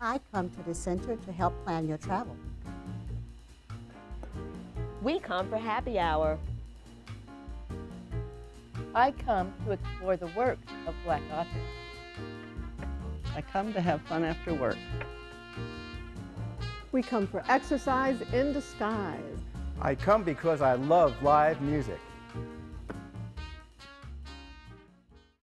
I come to the center to help plan your travel. We come for happy hour. I come to explore the work of Black authors. I come to have fun after work. We come for exercise in disguise. I come because I love live music.